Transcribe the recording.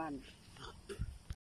บ้าน